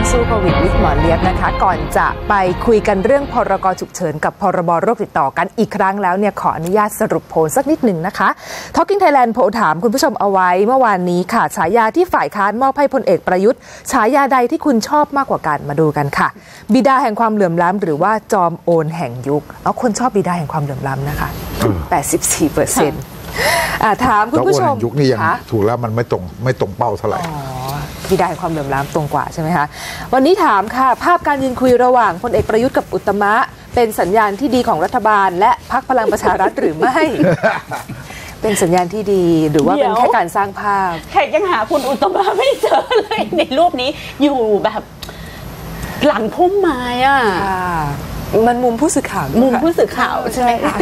วงสู้โควิดวิทหมอเลียบนะคะ ก่อนจะไปคุยกันเรื่องพรกฉุกเฉินกับพรบโรคติดต่อกันอีกครั้งแล้วเนี่ยขออนุญาตสรุปโพลสักนิดหนึ่งนะคะ Talking Thailand โพลถามคุณผู้ชมเอาไว้เมื่อวานนี้ค่ะฉายาที่ฝ่ายค้านมอบให้พลเอกประยุทธ์ฉายาใดที่คุณชอบมากกว่ากันมาดูกันค่ะ บิดาแห่งความเหลื่อมล้ำหรือว่าจอมโอนแห่งยุคเอาคนชอบบิดาแห่งความเหลื่อมล้ำนะคะ 84เปอร์เซ็นต์ถามคุณแล้วผู้อ้วนชมแห่งยุคนี้ยังคะถูกแล้วมันไม่ตรงไม่ตรงเป้าเท่าไหร่ อ๋อบิดาแห่งความเหลื่อมล้ำตรงกว่าใช่ไหมคะวันนี้ถามค่ะ ภาพการยืนคุยระหว่างพลเอกประยุทธ์กับอุตตมะ เป็นสัญญาณที่ดีของรัฐบาล และพักพลังประชารัฐหรือไม่ เป็นสัญญาณที่ดีหรือว่าเป็นเดี๋ยวแค่การสร้างภาพ แขกยังหาคุณอุตตมะไม่เจอเลยในรูปนี้อยู่แบบหลังพุ่มไม้อะค่ะ มันมุมผู้สื่อข่าวมุมค่ะผู้สื่อข่าวใช่ไหมคะ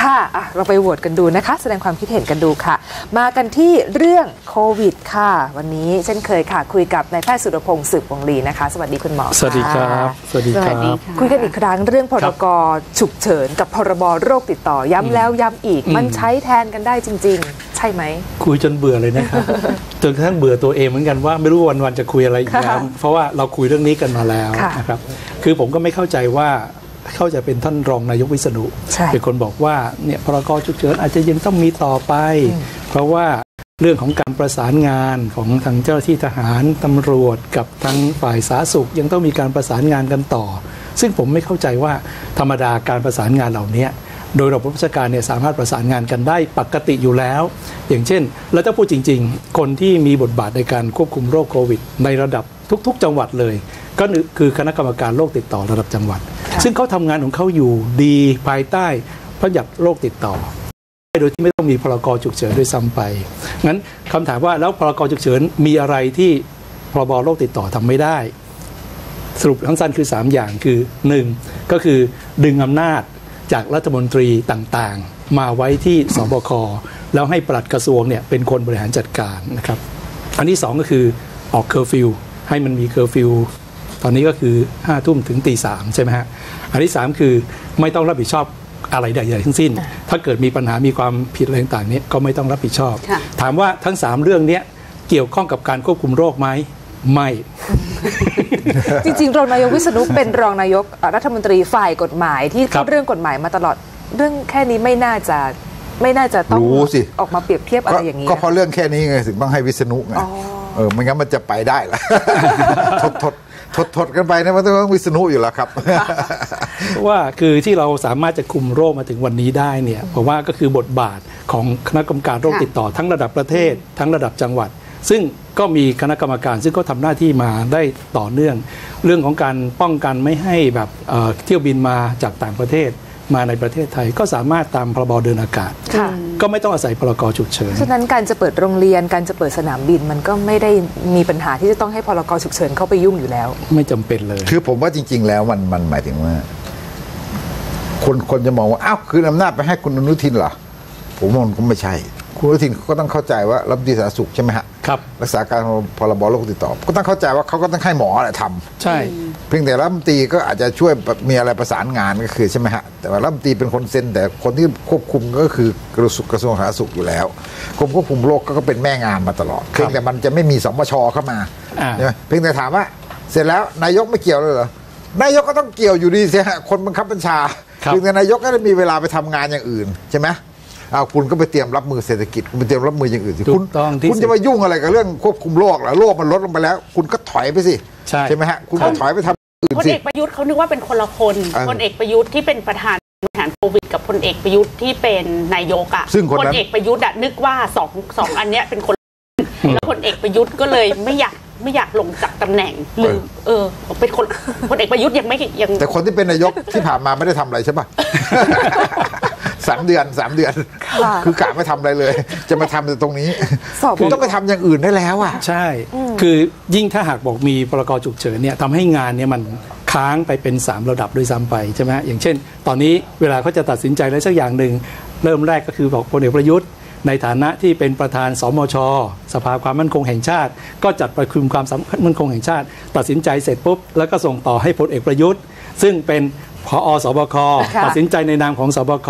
ค่ะอะเราไปโหวตกันดูนะคะ แสดงความคิดเห็นกันดูค่ะ มากันที่เรื่องโควิดค่ะ วันนี้เช่นเคยค่ะ คุยกับนายแพทย์สุรพงศ์สืบวงลีนะคะ สวัสดีคุณหมอสวัสดีครับะสวัสดีสควัรัสดีบค่ะคุยกันอีกครั้งเรื่องพรกฉุกเฉินกับพรบโรคติดต่อย้ำแล้วย้ำอีกมันใช้แทนกันได้จริงๆใช่ไหม คุยจนเบื่อเลยนะครับจนกระทั่งเบื่อตัวเองเหมือนกันว่าไม่รู้วันวันๆจะคุยอะไรอีกแล้วค่ะเพราะว่าเราคุยเรื่องนี้กันมาแล้วค่ะนะครับ คือผมก็ไม่เข้าใจว่าเข้าใจเป็นท่านรองนายกวิษณุใช่เป็นคนบอกว่าเนี่ยพรกฉุกเฉินอาจจะยังต้องมีต่อไป เพราะว่าเรื่องของการประสานงานของทางเจ้าหน้าที่ทหารตำรวจกับทางฝ่ายสาธารณสุขยังต้องมีการประสานงานกันต่อ ซึ่งผมไม่เข้าใจว่าธรรมดาการประสานงานเหล่านี้ โดยระบบราชการเนี่ยสามารถประสานงานกันได้ปกติอยู่แล้ว อย่างเช่นแล้วถ้าพูดจริง ๆ คนที่มีบทบาทในการควบคุมโรคโควิด ในระดับทุก ๆ จังหวัดเลย ก็คือคณะกรรมการโรคติดต่อระดับจังหวัด ซึ่งเขาทำงานของเขาอยู่ดีภายใต้พระบัญญัติโรคติดต่อโดยที่ไม่ต้องมีพรกฉุกเฉินด้วยซ้ำไปงั้นคำถามว่าแล้วพรกฉุกเฉินมีอะไรที่พรบโรคติดต่อทำไม่ได้ สรุปทั้งสั้นคือ 3 อย่างคือ 1. ก็คือดึงอำนาจ จากรัฐมนตรีต่างๆ มาไว้ที่สบคแล้วให้ปลัดกระทรวงเนี่ยเป็นคนบริหารจัดการนะครับ อันที่ 2 ก็คือออกเคอร์ฟิวให้มันมีเคอร์ฟิวตอนนี้ก็คือ5้าทุ่มถึงตีสามใช่ไหมฮะ อันที่ 3 คือไม่ต้องรับผิดชอบอะไรใดๆทั้งสิ้น ถ้าเกิดมีปัญหามีความผิดอะไรต่างๆเนี้ยก็ไม่ต้องรับผิดชอบค่ะถามว่าทั้ง 3 เรื่องเนี้ยเกี่ยวข้องกับการควบคุมโรคไหมไม่ จริงๆรองนายกวิษณุเป็นรองนายกรัฐมนตรีฝ่ายกฎหมายที่ครัพูบดเรื่องกฎหมายมาตลอด เรื่องแค่นี้ไม่น่าจะไม่น่าจะต้องรู้สิออกมาเปรียบเทียบอะไรอย่างนี้ก็นะเพราะเรื่องแค่นี้ไงถึงต้องให้วิษณุไงเออไม่งั้นมันจะไปได้ละทดทดทดทดกันไปนะมันต้องวิษณุอยู่แล้วครับเพราะว่าคือที่เราสามารถจะคุมโรคมาถึงวันนี้ได้เนี่ยเพราะว่าก็คือบทบาทของคณะกรรมการโรคค่ะติดต่อทั้งระดับประเทศ ทั้งระดับจังหวัด ซึ่ง ก็มีคณะกรรมการซึ่งก็ทำหน้าที่มาได้ต่อเนื่อง เรื่องของการป้องกันไม่ให้แบบเอ่อเที่ยวบินมาจากต่างประเทศมาในประเทศไทยก็สามารถตามพรบเดินอากาศค่ะก็ไม่ต้องอาศัยพรกฉุกเฉินฉะนั้นการจะเปิดโรงเรียนการจะเปิดสนามบินมันก็ไม่ได้มีปัญหาที่จะต้องให้พรกฉุกเฉินเข้าไปยุ่งอยู่แล้ว ไม่จำเป็นเลย คือผมว่าจริง ๆ แล้วมันมันหมายถึงว่า คนคนจะมองว่าอ้าวคืนอำนาจไปให้คุณอนุทินเหรอผมว่ามันก็ไม่ใช่ คุณอนุทินเขาก็ต้องเข้าใจว่ารัฐมนตรีสาธารณสุขใช่ไหมฮะครับรักษาการพรบโรคติดต่อ ก็ต้องเข้าใจว่าเขาก็ต้องให้หมอแหละทำใช่ เพียงแต่รัฐมนตรีก็อาจจะช่วยมีอะไรประสานงานก็คือใช่ไหมฮะแต่ว่ารัฐมนตรีเป็นคนเซ็น แต่คนที่ควบคุมก็คือกระทรวงกระทรวงสาธารณสุขอยู่แล้วกรมควบคุมโรคก็เป็นแม่งานมาตลอดเพียงแต่มันจะไม่มีสมชเข้ามาอ่าใช่ไหมเพียงแต่ถามว่าเสร็จแล้วนายกไม่เกี่ยวเลยเหรอนายกก็ต้องเกี่ยวอยู่ดีสิฮะคนบังคับบัญชาครับเพียงแต่นายกก็ได้มีเวลาไปทำงานอย่างอื่นใช่ไหม เอาคุณก็ไปเตรียมรับมือเศรษฐกิจคุณไปเตรียมรับมืออย่างอื่นสิถูคุณกต้องที่คุณจะมายุ่งอะไรกับเรื่องควบคุมโรคเหรอโรคมันลดลงไปแล้ว คุณก็ถอยไปสิใช่ ไหมฮะคุณก็ถอยไปทำอื่นพลสิ เอกประยุทธ์เขานึกว่าเป็นคนละคนเออพลเอกประยุทธ์ที่เป็นประธานบริหารโควิด กับพลเอกประยุทธ์ที่เป็นนายกอะซึ่งคนพนั้ลนเอกประยุทธ์อะนึกว่าสองสองอันเนี้ยเป็นคนละคนแล้วพลเอกประยุทธ์ก็เลยไม่อยากไม่อยากลงจากตำแหน่งลืมเออเป็นคนพลเอกประยุทธ์ยังไม่ยัง แต่คนที่เป็นนายกที่ผ่านมาไม่ได้ทำอะไรใช่ปะ สามเดือนสามเดือนค่ะคือกะไม่ทำอะไรเลย จะมาทำแต่ตรงนี้สอบคุณต้องไปทำอย่างอื่นได้แล้วอะใช่ คือยิ่งถ้าหากบอกมีพรกฉุกเฉินเนี่ยทำให้งานเนี่ยมันค้างไปเป็น 3 ระดับด้วยซ้ำไปใช่ไหมฮะอย่างเช่น ตอนนี้เวลาเขาจะตัดสินใจอะไรสักอย่างหนึ่งเริ่มแรกก็คือบอกพลเอกประยุทธ์ในฐานะที่เป็นประธานสมช สภาความมั่นคงแห่งชาติ ก็จัดประชุมความมั่นคงแห่งชาติ ตัดสินใจเสร็จปุ๊บ แล้วก็ส่งต่อให้พลเอกประยุทธ์ ซึ่งเป็น พอสบคค่ะตัดสินใจในนามของสบค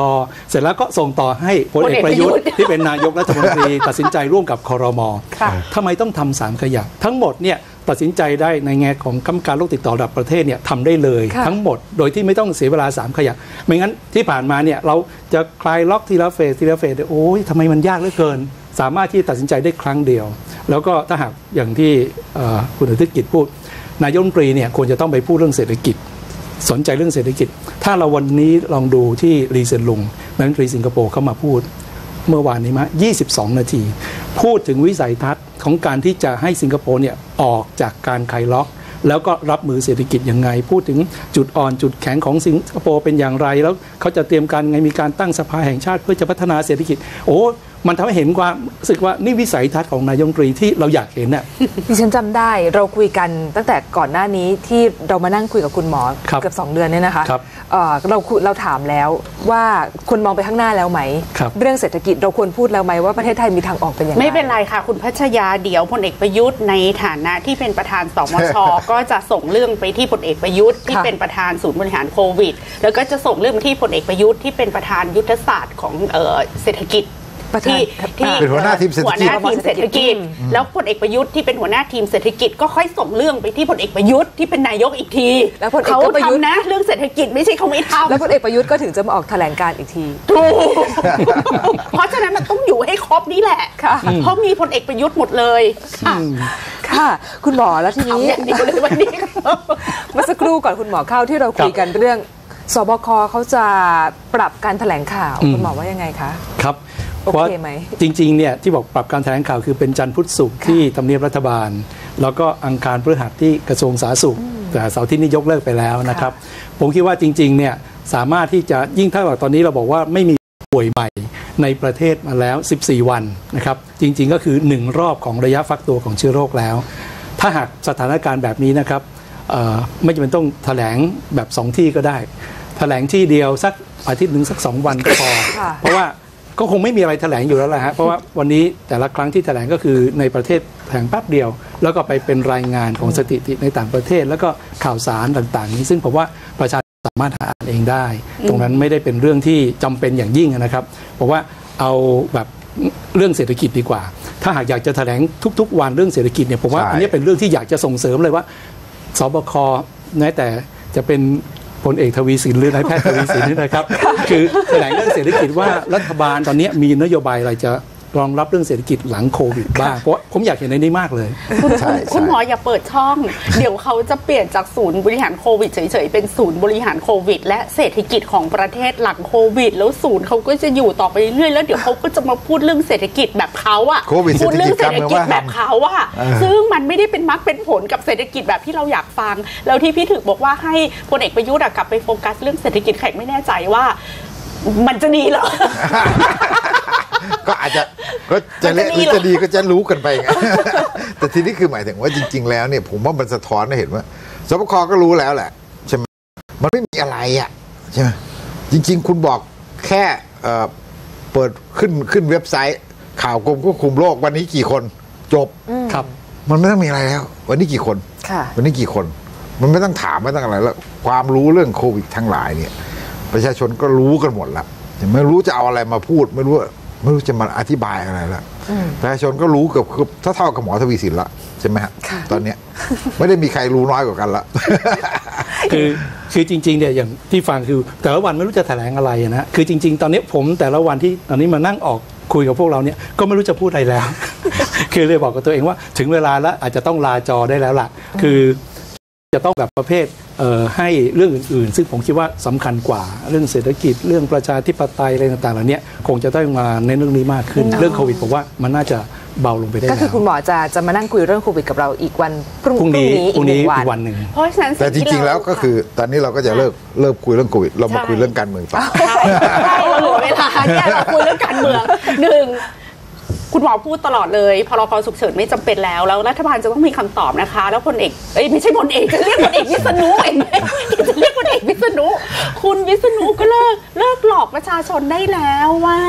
เสร็จแล้วก็ส่งต่อให้พลเอกประยุทธ์พลเอกประยุทธ์ที่เป็นนายกรัฐมนตรี ตัดสินใจร่วมกับคอรมอค่ะทำไมต้องทำสามขยักทั้งหมดเนี่ยตัดสินใจได้ในแง่ของกรรมการโรคติดต่อระดับประเทศเนี่ยทำได้เลยค่ะทั้งหมดโดยที่ไม่ต้องเสียเวลา 3 ขยักไม่งั้นที่ผ่านมาเนี่ยเราจะคลายล็อกทีละเฟสทีละเฟสโอ้ยทำไมมันยากเหลือเกิน สามารถที่จะตัดสินใจได้ครั้งเดียว แล้วก็ถ้าหากอย่างที่เอ่อคุณอนุทิกิจพูดนายกรัฐมนตรีเนี่ยควรจะต้องไปพูดเรื่องเศรษฐกิจ สนใจเรื่องเศรษฐกิจ ถ้าเราวันนี้ลองดูที่รีเซนลุงนายกรัฐมนตรีสิงคโปร์เข้ามาพูด เมื่อวานนี้มา22 นาที พูดถึงวิสัยทัศน์ของการที่จะให้สิงคโปร์เนี่ยออกจากการคลล็อก แล้วก็รับมือเศรษฐกิจยังไง พูดถึงจุดอ่อนจุดแข็งของสิงคโปร์เป็นอย่างไร แล้วเขาจะเตรียมการไงมีการตั้งสภาแห่งชาติเพื่อจะพัฒนาเศรษฐกิจโอ้ มันทำให้เห็นความรู้สึกว่านี่วิสัยทัศน์ของนายกรัฐมนตรีที่เราอยากเห็นน่ะดิฉันจำได้เราคุยกันตั้งแต่ก่อนหน้านี้ที่เรามานั่งคุยกับคุณหมอครับเกือบสองเดือนเนี่ยนะคะครับเอ่อเราคุยเราถามแล้วว่าควรมองไปข้างหน้าแล้วไหมครับเรื่องเศรษฐกิจเราควรพูดแล้วไหมว่าประเทศไทยมีทางออกเป็นยังไงไม่เป็นไรค่ะ คุณพัชยาเดี๋ยวพลเอกประยุทธ์ในฐานะที่เป็นประธานสมชก็จะส่งเรื่องไปที่พลเอกประยุทธ์ที่ค่ะเป็นประธานศูนย์บริหารโควิด แล้วก็จะส่งเรื่องไปที่พลเอกประยุทธ์ที่เป็นประธานยุทธศาสตร์ของเอ่อเศรษฐกิจ ประธานที่ที่เป็นหัวหน้าทีมเศรษฐกิจ หัวหน้าทีมเศรษฐกิจ แล้วพลเอกประยุทธ์ที่เป็นหัวหน้าทีมเศรษฐกิจก็ค่อยส่งเรื่องไปที่พลเอกประยุทธ์ที่เป็นนายกอีกทีแล้วพลเอกเขาประยุทธ์ทำนะเรื่องเศรษฐกิจไม่ใช่เขาไม่ทำแล้วพลเอกประยุทธ์ก็ถึงจะมาออกแถลงการณ์อีกทีถูกเพราะฉะนั้นมันต้องอยู่ให้ครบนี่แหละค่ะเพราะมีพลเอกประยุทธ์หมดเลยค่ะค่ะคุณหมอแล้วทีนี้ทำอย่างเดียวเลยวันนี้เมื่อสักครู่ก่อนคุณหมอเข้าที่เราคุยกันเรื่องสบคเขาจะปรับการแถลงข่าวอืมคุณหมอว่ายังไงคะ ครับโอ เคพราะไหมจริงๆเนี่ยที่บอกปรับการแถลงข่าวคือเป็นจันทร์พุธศุกร์ที่ทำเนียบรัฐบาล แล้วก็อังคารพฤหัสที่กระทรวงสาธารณสุข แต่เสาร์อาที่นี้ยกเลิกไปแล้วนะครับ ผมคิดว่าจริงๆเนี่ยสามารถที่จะยิ่งถ้าว่าตอนนี้เราบอกว่าไม่มีป่วยใหม่ในประเทศมาแล้ว 14 วันนะครับ จริงๆก็คือ 1 รอบของระยะฟักตัวของเชื้อโรคแล้ว ถ้าหากสถานการณ์แบบนี้นะครับเอ่อไม่จำเป็นต้องแถลงแบบ 2 ที่ก็ได้แถลงที่เดียวสักอาทิตย์หนึ่งสัก 2 วันก็พอค่ะเพราะว่า ก็คงไม่มีอะไรแถลงอยู่แล้วแหละฮะเพราะว่าวันนี้แต่ละครั้งที่แถลงก็คือในประเทศแถลงแป๊บเดียว แล้วก็ไปเป็นรายงานของสถิติในต่างประเทศ แล้วก็ข่าวสารต่างๆ นี้ซึ่งผมว่าประชาชนสามารถหาอ่านเองได้ ตรงนั้นไม่ได้เป็นเรื่องที่จำเป็นอย่างยิ่งนะครับผมว่าเอาแบบเรื่องเศรษฐกิจดีกว่า ถ้าหากอยากจะแถลงทุก ๆ วันเรื่องเศรษฐกิจเนี่ยผมว่าอันนี้เป็นเรื่องที่อยากจะส่งเสริมเลยว่าสบคแม้แต่จะเป็น พลเอกทวีสินหรือนายแพทย์ทวีสินนี่นะครับ คือแถลงเรื่องเศรษฐกิจว่ารัฐบาลตอนนี้มีนโยบายอะไรจะ รองรับเรื่องเศรษฐกิจหลังโควิดบ้างเพราะผมอยากเห็นในนี้มากเลย คุณใช่คุณใช่หมออย่าเปิดช่อง เดี๋ยวเขาจะเปลี่ยนจากศูนย์บริหารโควิดเฉยๆ เป็นศูนย์บริหารโควิด และเศรษฐกิจของประเทศหลังโควิด แล้วศูนย์เขาก็จะอยู่ต่อไปเรื่อยๆแล้วเดี๋ยวเขาก็จะมาพูดเรื่องเศรษฐกิจแบบเขาอะโควิดพูดเรื่องเศรษฐกิจเศรษฐกิจแบบเขาอะเออ ซึ่งมันไม่ได้เป็นมรรคเป็นผลกับเศรษฐกิจแบบที่เราอยากฟัง แล้วที่พี่ถึกบอกว่าให้พลเอกประยุทธ์อะกลับไปโฟกัสเรื่องเศรษฐกิจแขกไม่แน่ใจว่า มันจะดีเหรอ ก็อาจจะก็จะเละมันหจะรือดีจะดีก็จะรู้กันไปไงแต่ทีนี้คือหมายถึงว่าจริง ๆ แล้วเนี่ยผมว่ามันสะท้อนให้เห็นว่าสบคก็รู้แล้วแหละใช่ไหมมันไม่มีอะไรอะใช่ไหมจริง ๆ คุณบอกแค่เอ่อเปิดขึ้นขึ้นเว็บไซต์ ข่าวกรมควบคุมโรควันนี้กี่คนจบครับ มันไม่ต้องมีอะไรแล้ว วันนี้กี่คนค่ะวันนี้กี่คน มันไม่ต้องถามไม่ต้องอะไรแล้ว ความรู้เรื่องโควิดทั้งหลายเนี่ย ประชาชนก็รู้กันหมดแล้วแต่ไม่รู้จะเอาอะไรมาพูด ไม่รู้ ไม่รู้จะมาอธิบายอะไรแล้วประชาชนก็รู้เกือบเกือบเท่าเท่ากับหมอทวีสินละใช่ไหมฮะตอนเนี้ยไม่ได้มีใครรู้น้อยกว่ากันละคือคือจริงๆเนี่ยอย่างที่ฟังคือ แต่ละวันไม่รู้จะแถลงอะไรนะคือจริง ๆ ตอนนี้ผมแต่ละวันที่ตอนนี้มานั่งออกคุยกับพวกเราเนี่ยก็ไม่รู้จะพูดอะไรแล้ว คือเลยบอกกับตัวเองว่า ถึงเวลาแล้วอาจจะต้องลาจอได้แล้วล่ะ คือ จะต้องแบบประเภทเอ่อให้เรื่องอื่น ๆ ซึ่งผมคิดว่าสำคัญกว่าเรื่องเศรษฐกิจเรื่องประชาธิปไตยอะไรต่างๆเหล่านี้คงจะต้องมาในนเรื่องนี้มากขึ้น เรื่องโควิดผมว่ามันน่าจะเบาลงไปได้ก็คือแล้วคุณหมอจะจะมานั่งคุยเรื่องโควิดกับเราอีกวันพรุ่งพรุ่งนี้พอีรุ่กงหนี้นึ่งวัอีนกวันหนึ่งเพราะฉะนั้นแต่จสิ่ริง ๆ แล้วก็คือตอนนี้เราก็จะเลิกเลิกคุยเรื่องโควิดเรามาคุยเรื่องการเมืองต่อใช่ใช่เราเหลือเวลาเนี่ยเราคุยเรื่องการเมืองหนึ่ง คุณหมอพูดตลอดเลยพรกฉุกเฉินไม่จำเป็นแล้ว แล้วรัฐบาลจะต้องมีคำตอบนะคะ แล้วพลเอกเอ้ยไม่ใช่พลเอกจะเรียกพลเอกวิษณุเองไหมจะเรียกพลเอกวิษณุคุณวิษณุก็เลิกเลิกหลอกประชาชนได้แล้วว่า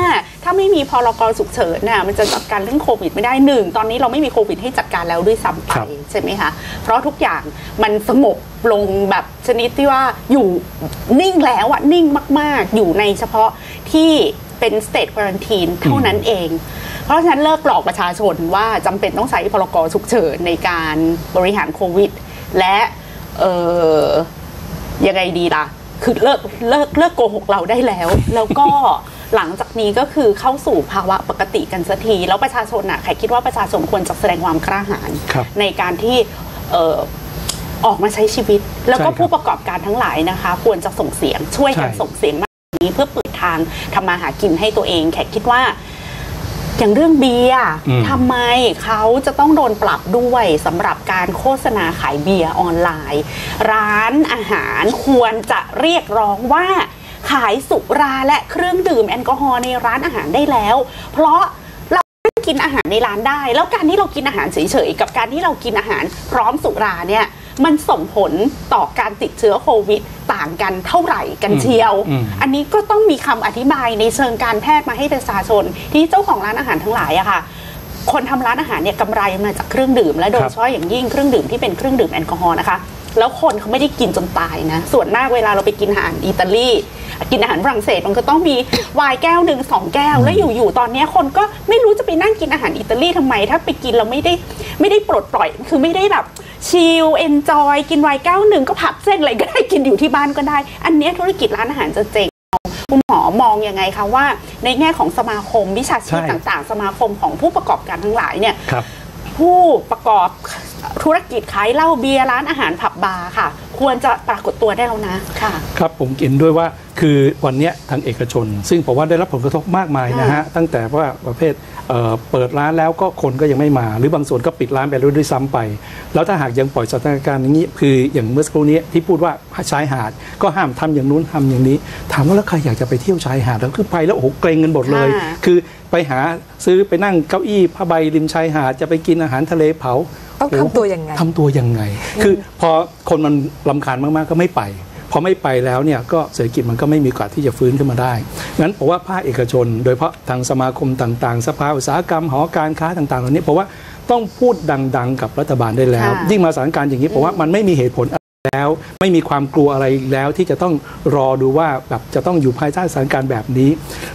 ถ้าไม่มีพรกฉุกเฉินน่ะมันจะจัดการเรื่องโควิดไม่ได้หนึ่งตอนนี้เราไม่มีโควิดให้จัดการแล้วด้วยซ้ำไปครับใช่ไหมคะเพราะทุกอย่างมันสงบลงแบบชนิดที่ว่าอยู่นิ่งแล้วอะนิ่งมาก ๆ อยู่ในเฉพาะที่เป็นสเต t คว a รันทีนเท่านั้นเอง เพราะฉะนั้นเลิกหลอกประชาชนว่าจำเป็นต้องใช้พรกฉุกเฉินในการบริหารโควิด และเออยังไงดีล่ะ คือเลิกเลิกเลิกโกหกเราได้แล้ว แล้วก็หลังจากนี้ก็คือเข้าสู่ภาวะปกติกันสักที แล้วประชาชนอะใครคิดว่าประชาชนควรจะแสดงความกล้าหาญครับในการที่เอ่อออกมาใช้ชีวิต แล้วก็ใช่ครับผู้ประกอบการทั้งหลายนะคะ ควรจะส่งเสียงช่วยกันใช่ส่งเสียงมากกว่านี้เพื่อเปิดทางทำมาหากินให้ตัวเอง แขกคิดว่า อย่างเรื่องเบียร์อืมทำไมเขาจะต้องโดนปรับด้วยสำหรับการโฆษณาขายเบียร์ออนไลน์ ร้านอาหารควรจะเรียกร้องว่าขายสุราและเครื่องดื่มแอลกอฮอล์ในร้านอาหารได้แล้ว เพราะเรากินอาหารในร้านได้ แล้วการที่เรากินอาหารเฉยๆกับการที่เรากินอาหารพร้อมสุราเนี่ย มันส่งผลต่อการติดเชื้อโควิดต่างกันเท่าไหร่กันเชียวอืมอันนี้ก็ต้องมีคำอธิบายในเชิงการแพทย์มาให้ประชาชน ที่เจ้าของร้านอาหารทั้งหลายอะค่ะคนทำร้านอาหารเนี่ยกำไรมาจากเครื่องดื่ม และโดยครับเฉพาะอย่างยิ่งเครื่องดื่มที่เป็นเครื่องดื่มแอลกอฮอล์นะคะ แล้วคนเขาไม่ได้กินจนตายนะ ส่วนมากเวลาเราไปกินอาหารอิตาลี กินอาหารฝรั่งเศสมันก็ต้องมีไวน์แก้วหนึ่งสองแก้ว แล้วอยู่ๆตอนเนี้ยคนก็ไม่รู้จะไปนั่งกินอาหารอิตาลีทำไม ถ้าไปกินเราไม่ได้ไม่ได้ปลดปล่อย คือไม่ได้แบบ chill enjoy กินไวน์แก้วหนึ่งก็ผัดเส้นอะไรก็ได้กินอยู่ที่บ้านก็ได้ อันเนี้ยธุรกิจร้านอาหารจะเจ๊งคุณหมอมองยังไงคะว่า ในแง่ของสมาคมวิชาชีพใช่ต่าง ๆ สมาคมของผู้ประกอบการทั้งหลายเนี่ยครับผู้ประกอบ ธุรกิจขายเหล้าเบียร์ร้านอาหารผับบาร์ค่ะ ควรจะปรากฏตัวได้แล้วนะค่ะ ครับผมเห็นด้วยว่าคือวันเนี้ยทางเอกชน ซึ่งผมว่าได้รับผลกระทบมากมายนะฮะ ตั้งแต่ว่าประเภทเอ่อเปิดร้านแล้วก็คนก็ยังไม่มา หรือบางส่วนก็ปิดร้านไปแล้วด้วยซ้ำไป แล้วถ้าหากยังปล่อยสถานการณ์อย่างนี้ คืออย่างเมื่อสักครู่นี้ที่พูดว่าชายหาดก็ห้ามทำอย่างนู้นทำอย่างนี้ ถามว่าแล้วใครอยากจะไปเที่ยวชายหาดแล้วคือไปแล้วโอ้โหเกรงกันหมดเลยค่ะคือไปหาซื้อไปนั่งเก้าอี้ผ้าใบริมชายหาดจะไปกินอาหารทะเลเผา ต้องทำตัวยังไงทำตัวยังไง คือพอคนมันลำคาญมากๆก็ไม่ไปพอไม่ไปแล้วเนี่ยก็เศรษฐกิจมันก็ไม่มีโอกาสที่จะฟื้นขึ้นมาได้งั้นผมว่าภาคเอกชน โดยเฉพาะทางสมาคมต่างๆ สภาอุตสาหกรรมหอการค้าต่างๆเหล่านี้ผมว่าต้องพูดดังๆ กับรัฐบาลได้แล้วค่ะยิ่งมาสถานการณ์อย่างนี้ผมว่ามันไม่มีเหตุผลอะไรแล้วไม่มีความกลัวอะไรอีกแล้วที่จะต้องรอดูว่าแบบจะต้องอยู่ภายใต้สถานการณ์แบบนี้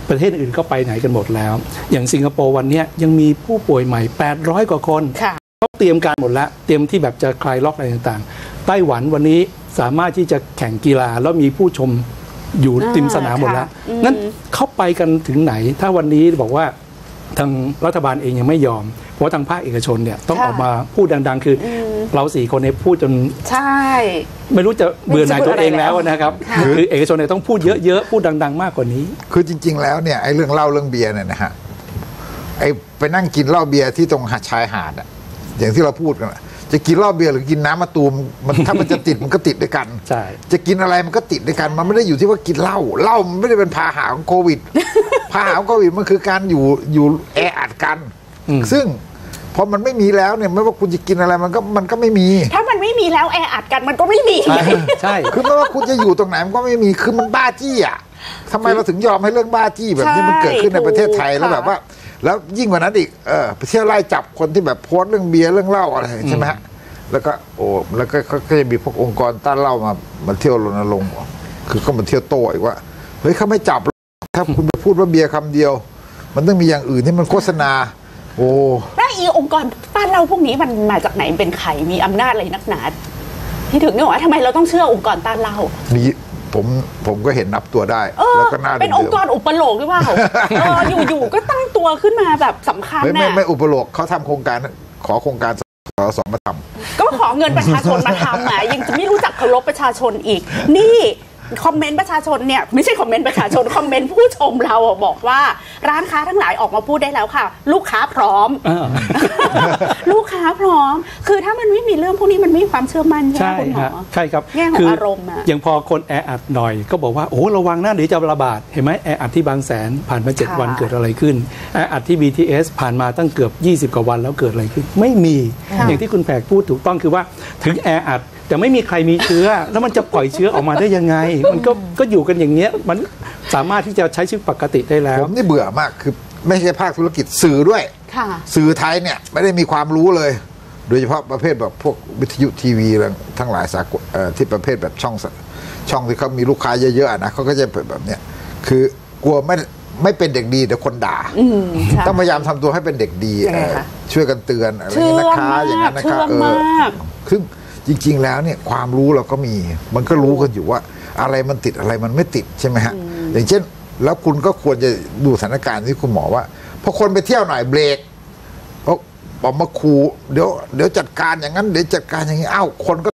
ประเทศอื่นก็ไปไหนกันหมดแล้ว อย่างสิงคโปร์วันเนี้ยยังมีผู้ป่วยใหม่ 800 กว่าคนค่ะ เขาเตรียมการหมดแล้ว เตรียมที่แบบจะคลายล็อกอะไรต่างๆ ไต้หวันวันนี้สามารถที่จะแข่งกีฬาแล้วมีผู้ชมอยู่อ่าติมสนามหมดแล้วค่ะอืมนั้นเขาไปกันถึงไหน ถ้าวันนี้บอกว่าทางรัฐบาลเองยังไม่ยอม เพราะว่าทางภาคเอกชนเนี่ยต้องออกมาพูดดัง ๆ คืออเราสี่คนเนี่ยพูดจนใช่ ไม่รู้จะเบื่อหน่ายตัวเองแล้วนะครับค่ะคือเอกชนเนี่ยต้องพูดเยอะๆ พูดดัง ๆ มากกว่านี้ คือจริง ๆ แล้วเนี่ยไอ้เรื่องเหล้าเรื่องเบียร์เนี่ยนะฮะไอ้ไปนั่งกินเหล้าเบียร์ที่ตรงหาดชายหาดอะ อย่างที่เราพูดกันอะจะกินเหล้าเบียร์หรือกินน้ำมะตูมมันถ้ามันจะติดมันก็ติดด้วยกัน ใช่ จะกินอะไรมันก็ติดด้วยกัน มันไม่ได้อยู่ที่ว่ากินเหล้าเหล้ามันไม่ได้เป็นพาหะของโควิด พาหะของโควิดมันคือการอยู่อยู่แออัดกันอืมซึ่งพอมันไม่มีแล้วเนี่ยไม่ว่าคุณจะกินอะไรมันก็มันก็ไม่มี ถ้ามันไม่มีแล้วแออัดกันมันก็ไม่มีใช่ใช่ คือไม่ว่าคุณจะอยู่ตรงไหนมันก็ไม่มีคือมันบ้าจี้อะทำไมเราถึงยอมให้เรื่องบ้าจี้แบบนี้มันเกิดขึ้นในประเทศไทยใช่แล้วแบบว่า แล้วยิ่งกว่านั้นอีกเออไปเที่ยวไล่จับคนที่แบบโพสต์เรื่องเบียร์เรื่องเหล้าอะไรใช่ไหมฮะแล้วก็โอ้แล้วก็ก็ก็จะมีพวกองค์กรต้านเหล้ามามาเที่ยวรณรงค์คือก็มาเที่ยวโต้อีกว่าเฮ้ยเขาไม่จับหรอกถ้าคุณไปพูดว่าเบียร์คำเดียว มันต้องมีอย่างอื่นที่มันโฆษณา โอ้แล้วอีองค์กรต้านเราพวกนี้มันมาจากไหนเป็นใครมีอำนาจอะไรนักหนาที่ถึงเนี่ยว่าทำไมเราต้องเชื่อองค์กรต้านเรามี ผมผมก็เห็นนับตัวได้ เออแล้วก็น่าเป็นองค์กรอุปโลกหรือเปล่าเอออยู่ๆก็ตั้งตัวขึ้นมาแบบสำคัญไม่ไม่น่ะไม่อุปโลกเขาทำโครงการขอโครงการสสมาทำ ก็ขอเงินประชาชนมาทำอะยังจะไม่รู้จักเคารพประชาชนอีก นี่ คอมเมนต์ประชาชนเนี่ยไม่ใช่คอมเมนต์ประชาชนคอมเมนต์ผู้ชมเราอะบอกว่าร้านค้าทั้งหลายออกมาพูดได้แล้วค่ะ ลูกค้าพร้อมอ่าลูกค้าพร้อม คือถ้ามันไม่มีเรื่องพวกนี้มันไม่มีความเชื่อมั่นใช่ใช่ไหมคุณหมฮะอใช่ครับแง่ของคือารมณ์อะอย่างพอคนแออัดหน่อย ก็บอกว่าโอ้ระวังนะเดี๋ยวจะระบาดเห็นไหมแออัดที่บางแสนผ่านมาเจ็ดค่ะวันเกิดอะไรขึ้นแออัดที่ BTS ผ่านมาตั้งเกือบ 20 กว่าวันแล้วเกิดอะไรขึ้น ไม่มีค่ะอย่างที่คุณแขกพูดถูกต้องคือว่าถึงแออัด แต่ไม่มีใครมีเชื้อ แล้วมันจะปล่อยเชื้อออกมาได้ยังไง มันก็ก็อยู่กันอย่างเงี้ยมันสามารถที่จะใช้ชีวิตปกติได้แล้ผวมนี่เบื่อมากคือไม่ใช่ภาคธุรกิจสื่อด้วยค่ะสื่อไทยเนี่ยไม่ได้มีความรู้เลย โดยเฉพาะประเภทแบบพวกวิทยุทีวีอะไรทั้งหลายสากลเอ่อที่ประเภทแบบช่องสช่องที่เขามีลูกค้าเยอะๆอะนะเขาก็จะเปิดแบบเนี้ยคือกลัวไม่ไม่เป็นเด็กดีเดี๋ยวคนด่าอืมใช่ต้องพยายามทำตัวให้เป็นเด็กดียังไงเออคะช่วยกันเตือนอะไรเชื่เงี้อยนะคะมากอย่างนั้นนะคะเชื่อเออมากซึ่ง จริง ๆ แล้วเนี่ยความรู้เราก็มี มันก็รู้กันอยู่ว่า อะไรมันติดอะไรมันไม่ติดใช่ไหมฮะอย่างเช่น แล้วคุณก็ควรจะดูสถานการณ์ที่คุณหมอว่าพอคนไปเที่ยวหน่อยเบรกเพราะบอกมาคูเดี๋ยวเดี๋ยวจัดการอย่างนั้นเดี๋ยวจัดการอย่างนี้อ้าวคนก็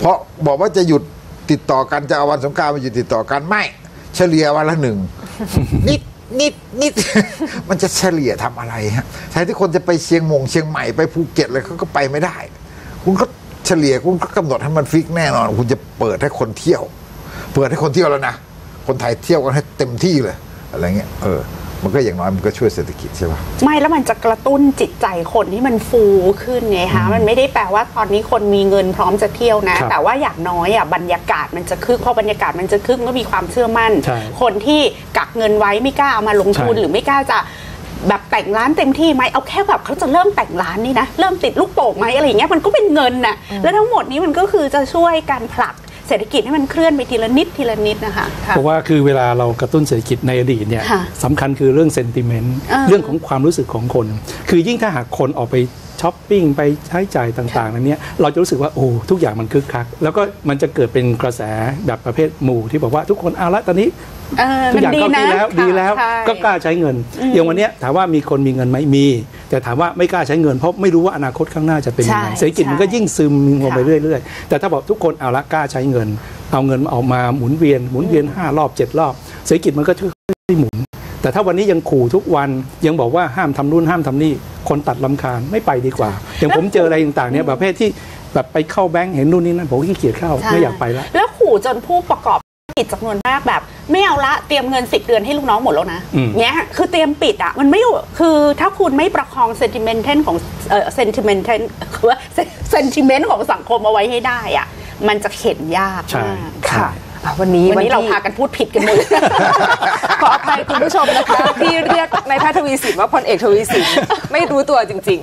เพราะบอกว่าจะหยุดติดต่อกันจะเอาวันสงกรารมาหยุดติดต่อกันไม่ เฉลี่ยวันละหนึ่งนิดนิดนิดมันจะเฉลี่ยทำอะไรฮะแทนที่คนจะไปเชียงมงเชียงใหม่ไปภูเก็ตเลยเขาก็ไปไม่ได้ คุณก็ เฉลี่ยคุณก็กำหนดให้มันฟิกแน่นอน คุณจะเปิดให้คนเที่ยว เปิดให้คนเที่ยวแล้วนะ คนไทยเที่ยวกันให้เต็มที่เลย อะไรเงี้ยเออ มันก็อย่างน้อยมันก็ช่วยเศรษฐกิจใช่ปะไม่แล้วมันจะกระตุ้นจิตใจคนที่มันฟูขึ้นไงคะมันไม่ได้แปลว่าตอนนี้คนมีเงินพร้อมจะเที่ยวนะครับแต่ว่าอย่างน้อยอะบรรยากาศมันจะคึกพอบรรยากาศมันจะคึกก็มีความเชื่อมั่นใช่คนที่กักเงินไว้ไม่กล้าเอามาลงทุนใช่หรือไม่กล้าจะ แบบแต่งร้านเต็มที่ไหมเอาแค่แบบเขาจะเริ่มแต่งร้านนี่นะเริ่มติดลูกโป่งไหมอะไรอย่างเงี้ยมันก็เป็นเงินน่ะแล้วทั้งหมดนี้มันก็คือจะช่วยการผลักเศรษฐกิจให้มันเคลื่อนไปทีละนิดทีละนิดนะคะค่ะเพราะว่าคือเวลาเรากระตุ้นเศรษฐกิจในอดีตเนี่ยค่ะสำคัญคือเรื่องเซนติเมนต์อ่าเรื่องของความรู้สึกของคน คือยิ่งถ้าหากคนออกไป ช้อปปิ้งไปใช้จ่ายต่างๆนั้นเนี่ยเราจะรู้สึกว่าโอ้ทุกอย่างมันคึกคัก แล้วก็มันจะเกิดเป็นกระแสแบบประเภทหมู่ที่บอกว่าทุกคนเอาละตอนนี้เออทุกอย่างมันเข้าดีที่นะแล้วค่ะดีแล้วใช่ก็กล้าใช้เงินอย่างวันเนี้ยถามว่ามีคนมีเงินไหมมี แต่ถามว่าไม่กล้าใช้เงินเพราะไม่รู้ว่าอนาคตข้างหน้าจะเป็นยังไงใช่เศรษฐกิจมันก็ยิ่งซึมลงไปค่ะเรื่อยๆ แต่ถ้าบอกทุกคนเอาละกล้าใช้เงิน เอาเงินออกมาหมุนเวียนหมุนเวียนห้ารอบเจ็ดรอบเศรษฐกิจมันก็ค่อยๆหมุน แต่ถ้าวันนี้ยังขู่ทุกวันยังบอกว่าห้ามทำนู่นห้ามทำนี่คนตัดลำคาญไม่ไปดีกว่า อย่างผมเจออะไรต่างๆเนี่ยประเภทที่แบบไปเข้าแบงก์เห็นนู่นนี่นั่นผมขี้เกียจเข้าใช่ไม่อยากไปละแล้วขู่จนผู้ประกอบธุรกิจจำนวนมากแบบ ไม่เอาละเตรียมเงินสิบเดือนให้ลูกน้องหมดแล้วนะอืมเนี้ยคือเตรียมปิดอะมันไม่คือถ้าคุณไม่ประคองเซนติเมนต์ของเอ่อเซนติเมนต์คือว่าเซนติเมนต์ของสังคมเอาไว้ให้ได้อะมันจะเข็นยากใช่มากค่ะอะ วันนี้วันนี้เราที่พากันพูดผิดกันหมดขออภัยคุณผู้ชมนะคะ ที่เรียกนายแพทย์ทวีสินว่าพลเอกทวีสินไม่รู้ตัวจริง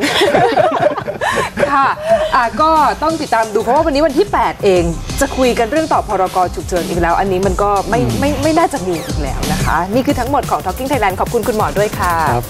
ๆค่ะอะก็ต้องติดตามดูเพราะว่าวันนี้วันที่ 8 เอง จะคุยกันเรื่องต่อพรกฉุกเฉินอีกแล้ว อันนี้มันก็ไม่ไม่ไม่น่าจะมีอีกแล้วนะคะ นี่คือทั้งหมดของ Talking Thailand ขอบคุณคุณหมอด้วยค่ะครับ